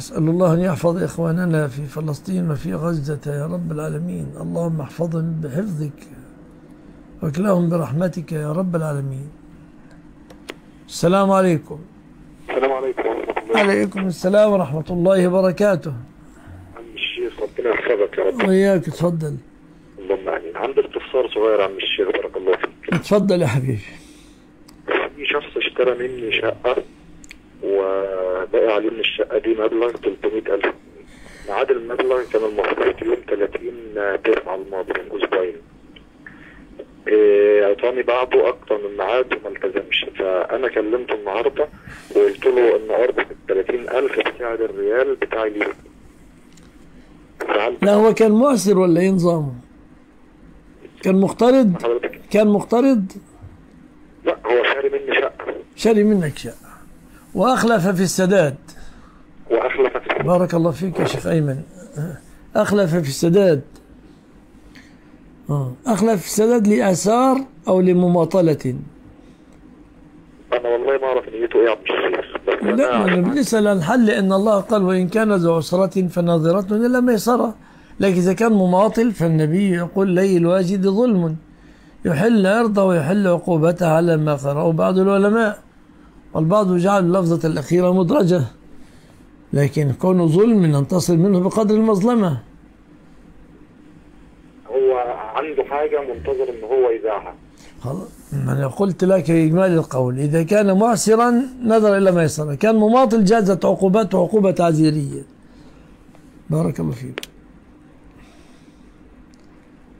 أسأل الله أن يحفظ إخواننا في فلسطين وفي غزة يا رب العالمين. اللهم احفظهم بحفظك واكلهم برحمتك يا رب العالمين. السلام عليكم. السلام عليكم ورحمة الله. عليكم السلام ورحمة الله وبركاته. عم الشيخ ربنا يحفظك يا رب. وإياك تفضل. اللهم آمين. عندي استفسار صغير عم الشيخ بارك الله فيك. تفضل يا حبيبي. في شخص اشترى مني شقة. وبقي عليه من الشقة دي مبلغ 300000 ميعاد المبلغ كان المفروض يوم 30 تسعة الماضي من أسبوعين. إيه، أعطاني بعده أكتر من ميعاد وما التزمش. فأنا كلمته النهارده وقلت له إن اربط ال 30000 بسعر الريال بتاع اليوم لا هو كان مؤثر ولا إيه نظامه؟ كان مقترض؟ كان مقترض؟ لا هو شاري مني شقة. شاري منك شقة. وأخلف في السداد. وأخلف في بارك الله فيك يا شيخ أيمن. أخلف في السداد. آه. أخلف في السداد لآثار أو لمماطلة. أنا والله ما أعرف نيته إيه يا عبد الشيخ لا أنا عن الحل لأن الله قال وإن كان ذو عسرة فناظرة إلى ميسرة لكن إذا كان مماطل فالنبي يقول لي الواجد ظلم. يحل عرضه ويحل عقوبته على ما قرأه بعض العلماء. والبعض جعل اللفظة الأخيرة مدرجة لكن كونه ظلم ننتصر منه بقدر المظلمة. هو عنده حاجة منتظر إن هو يذاعها خلاص أنا قلت لك إجمالي القول إذا كان معسرا نظر إلى ميسرة. كان مماطل جازت عقوبته عقوبة تعزيرية بارك الله فيك.